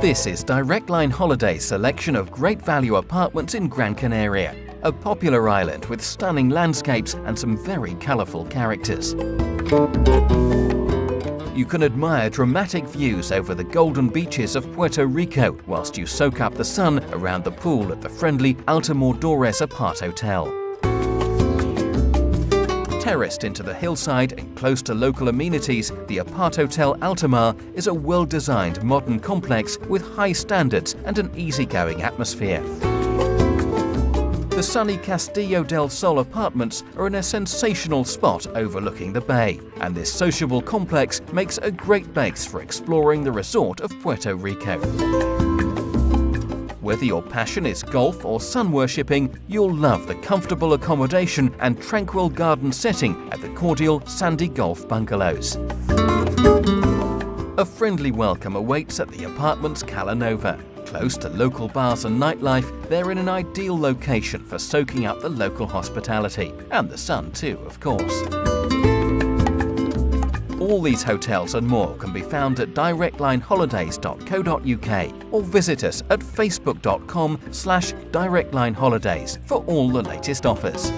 This is Direct Line Holidays' selection of great value apartments in Gran Canaria, a popular island with stunning landscapes and some very colourful characters. You can admire dramatic views over the golden beaches of Puerto Rico whilst you soak up the sun around the pool at the friendly Altamadores Apart Hotel. Terraced into the hillside and close to local amenities, the Apart Hotel Altamar is a well-designed modern complex with high standards and an easygoing atmosphere. The sunny Castillo del Sol apartments are in a sensational spot overlooking the bay, and this sociable complex makes a great base for exploring the resort of Puerto Rico. Whether your passion is golf or sun worshipping, you'll love the comfortable accommodation and tranquil garden setting at the cordial Sandy Golf Bungalows. A friendly welcome awaits at the apartment's Cala Nova. Close to local bars and nightlife, they're in an ideal location for soaking up the local hospitality. And the sun too, of course. All these hotels and more can be found at directlineholidays.co.uk or visit us at facebook.com slash directlineholidays for all the latest offers.